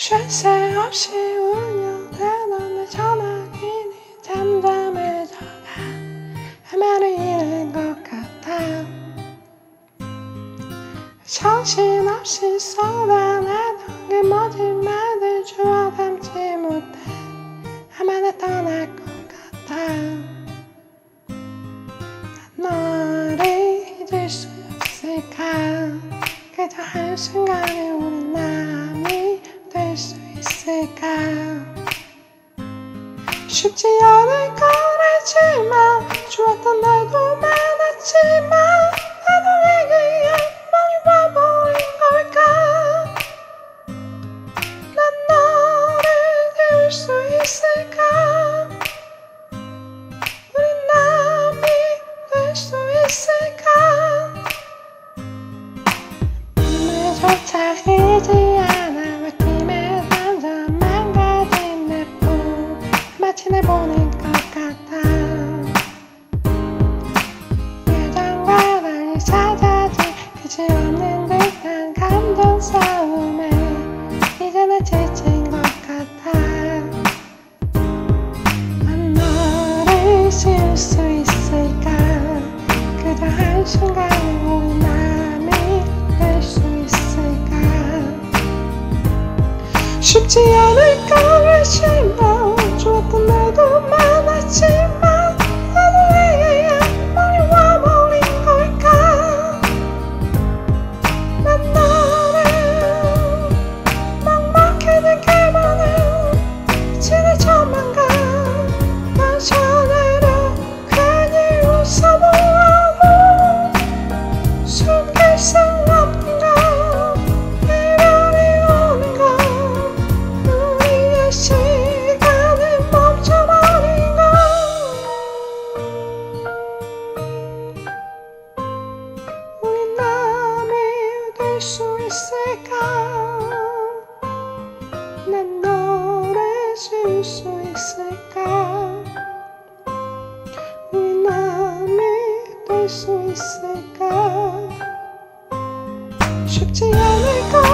쉴 새 없이 운영되던 내 전화기니 잠잠해져가 헤매를 잃은 것 같아. 정신없이 쏟아내던 게 모진 말들 주워 담지 못해 나 떠날 것 같아. 난 너를 잊을 수 없을까? 그저 한순간에 수 있을까? 쉽지 않을 거라지만 좋았던 날 날 보는 것 같아. 예전과 달리 찾아진 그질없는 듯한 감정 싸움에 이제 난 지친 것 같아. 난 너를 쉴 수 있을까? 그저 한순간에 우리 남이 될 수 있을까? 쉽지 않을 거라지만 수 있을까? 난 너를 줄수 있을까? 우리 남이 될 수 있을까? 쉽지 않아